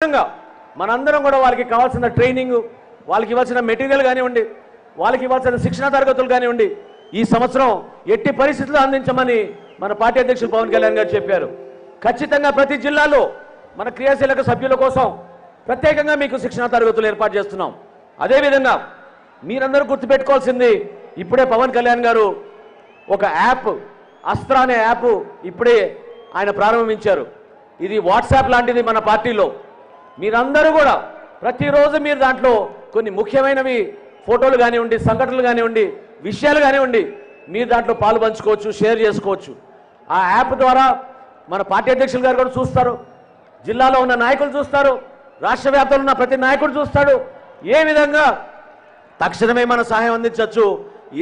విధంగా మనందరం కూడా వాళ్ళకి కావాల్సిన ట్రైనింగ్ వాళ్ళకి ఇవ్వాల్సిన మెటీరియల్ కానివ్వండి వాళ్ళకి ఇవ్వాల్సిన శిక్షణ తరగతులు కానివ్వండి ఈ సంవత్సరం ఎట్టి పరిస్థితుల్లో అందించమని మన పార్టీ అధ్యక్షులు పవన్ కళ్యాణ్ గారు చెప్పారు. ఖచ్చితంగా ప్రతి జిల్లాలో మన క్రియాశీలక సభ్యుల కోసం ప్రత్యేకంగా మీకు శిక్షణ తరగతులు ఏర్పాటు చేస్తున్నాం. అదేవిధంగా మీరందరూ గుర్తుపెట్టుకోవాల్సింది ఇప్పుడే పవన్ కళ్యాణ్ గారు ఒక యాప్ అస్త్ర అనే యాప్ ఇప్పుడే ఆయన ప్రారంభించారు. ఇది వాట్సాప్ లాంటిది మన పార్టీలో. మీరందరూ కూడా ప్రతిరోజు మీరు దాంట్లో కొన్ని ముఖ్యమైనవి ఫోటోలు కానివ్వండి సంఘటనలు కానివ్వండి విషయాలు కానివ్వండి మీరు దాంట్లో పాలు పంచుకోవచ్చు షేర్ చేసుకోవచ్చు. ఆ యాప్ ద్వారా మన పార్టీ అధ్యక్షులు గారు కూడా చూస్తారు. జిల్లాలో ఉన్న నాయకులు చూస్తారు. రాష్ట్ర వ్యాప్తంలో ఉన్న ప్రతి నాయకుడు చూస్తాడు. ఏ విధంగా తక్షణమే మన సహాయం అందించవచ్చు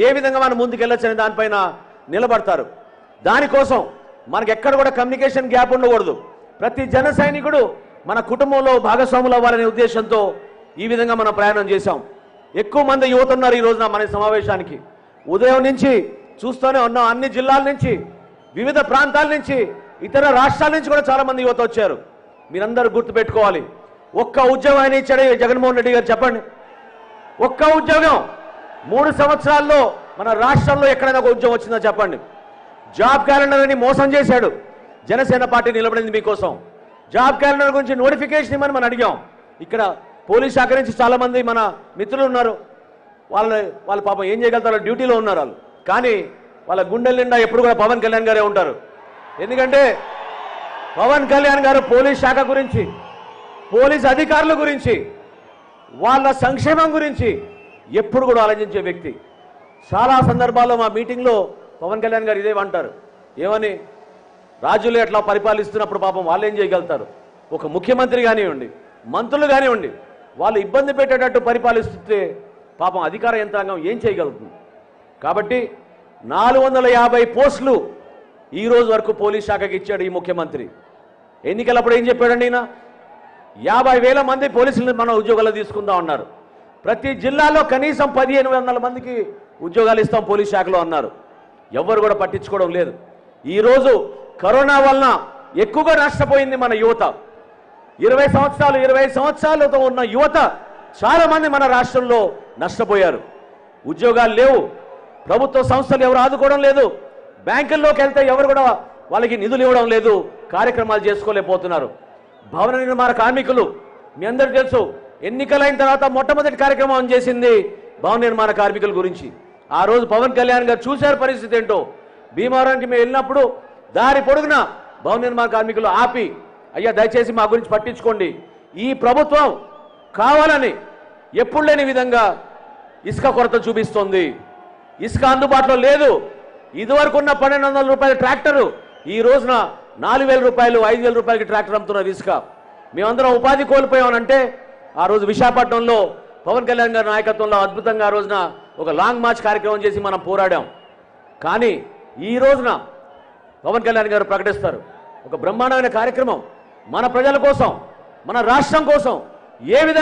ఏ విధంగా మనం ముందుకెళ్ళొచ్చు అనే దానిపైన నిలబడతారు. దానికోసం మనకు ఎక్కడ కూడా కమ్యూనికేషన్ గ్యాప్ ఉండకూడదు. ప్రతి జన సైనికుడు మన కుటుంబంలో భాగస్వాములు అవ్వాలనే ఉద్దేశంతో ఈ విధంగా మనం ప్రయాణం చేశాం. ఎక్కువ మంది యువత ఉన్నారు ఈ రోజున మన సమావేశానికి. ఉదయం నుంచి చూస్తూనే ఉన్నాం అన్ని జిల్లాల నుంచి వివిధ ప్రాంతాల నుంచి ఇతర రాష్ట్రాల నుంచి కూడా చాలా మంది యువత వచ్చారు. మీరందరూ గుర్తుపెట్టుకోవాలి. ఒక్క ఉద్యోగం ఆయన ఇచ్చాడు జగన్మోహన్ రెడ్డి గారు చెప్పండి. ఒక్క ఉద్యోగం మూడు సంవత్సరాల్లో మన రాష్ట్రంలో ఎక్కడైనా ఒక ఉద్యోగం వచ్చిందో చెప్పండి. జాబ్ క్యాలెండర్ని మోసం చేశాడు. జనసేన పార్టీ నిలబడింది మీకోసం. జాబ్ క్యాలెండర్ గురించి నోటిఫికేషన్ ఇవ్వమని మనం అడిగాం. ఇక్కడ పోలీస్ శాఖ నుంచి చాలామంది మన మిత్రులు ఉన్నారు. వాళ్ళ వాళ్ళ పాపం ఏం చేయగలుగుతారో డ్యూటీలో ఉన్నారు వాళ్ళు. కానీ వాళ్ళ గుండెల నిండా ఎప్పుడు కూడా పవన్ కళ్యాణ్ గారే ఉంటారు. ఎందుకంటే పవన్ కళ్యాణ్ గారు పోలీస్ శాఖ గురించి పోలీస్ అధికారుల గురించి వాళ్ళ సంక్షేమం గురించి ఎప్పుడు కూడా ఆలోచించే వ్యక్తి. చాలా సందర్భాల్లో మా మీటింగ్లో పవన్ కళ్యాణ్ గారు ఇదే అంటారు. ఏమని? రాజులు ఎట్లా పరిపాలిస్తున్నప్పుడు పాపం వాళ్ళు ఏం చేయగలుగుతారు? ఒక ముఖ్యమంత్రి కానివ్వండి మంత్రులు కానివ్వండి వాళ్ళు ఇబ్బంది పెట్టేటట్టు పరిపాలిస్తుంటే పాపం అధికార యంత్రాంగం ఏం చేయగలుగుతుంది? కాబట్టి నాలుగు వందల యాభై పోస్టులు ఈ రోజు వరకు పోలీస్ శాఖకి ఇచ్చాడు ఈ ముఖ్యమంత్రి. ఎన్నికలప్పుడు ఏం చెప్పాడండి ఈయన? యాభై వేల మంది పోలీసులు మనం ఉద్యోగాలు తీసుకుందాం అన్నారు. ప్రతి జిల్లాలో కనీసం పదిహేను వందల మందికి ఉద్యోగాలు ఇస్తాం పోలీస్ శాఖలో అన్నారు. ఎవరు కూడా పట్టించుకోవడం లేదు. ఈరోజు కరోనా వలన ఎక్కువగా నష్టపోయింది మన యువత. ఇరవై సంవత్సరాలు ఇరవై సంవత్సరాలతో ఉన్న యువత చాలా మంది మన రాష్ట్రంలో నష్టపోయారు. ఉద్యోగాలు లేవు ప్రభుత్వ సంస్థలు ఎవరు ఆదుకోవడం లేదు బ్యాంకుల్లోకి వెళ్తే ఎవరు కూడా వాళ్ళకి నిధులు ఇవ్వడం లేదు కార్యక్రమాలు చేసుకోలేకపోతున్నారు. భవన నిర్మాణ కార్మికులు మీ అందరికీ తెలుసు ఎన్నికలైన తర్వాత మొట్టమొదటి కార్యక్రమం చేసింది భవన నిర్మాణ కార్మికుల గురించి. ఆ రోజు పవన్ కళ్యాణ్ గారు చూశారు పరిస్థితి ఏంటో. భీమవరానికి మేము వెళ్ళినప్పుడు దారి పొడుగున భవన నిర్మాణ కార్మికులు ఆపి అయ్యా దయచేసి మా గురించి పట్టించుకోండి. ఈ ప్రభుత్వం కావాలని ఎప్పుడు లేని విధంగా ఇసుక కొరత చూపిస్తోంది. ఇసుక అందుబాటులో లేదు. ఇదివరకు ఉన్న పన్నెండు వందల రూపాయల ట్రాక్టరు ఈ రోజున నాలుగు వేల రూపాయలు ఐదు వేల రూపాయలకి ట్రాక్టర్ అమ్ముతున్నారు ఇసుక. మేమందరం ఉపాధి కోల్పోయామనంటే ఆ రోజు విశాఖపట్నంలో పవన్ కళ్యాణ్ గారి నాయకత్వంలో అద్భుతంగా ఆ రోజున ఒక లాంగ్ మార్చ్ కార్యక్రమం చేసి మనం పోరాడాం. కానీ ఈ రోజున పవన్ కళ్యాణ్ గారు ప్రకటిస్తారు. ఒక బ్రహ్మాండమైన కార్యక్రమం మన ప్రజల కోసం మన రాష్ట్రం కోసం ఏ విధంగా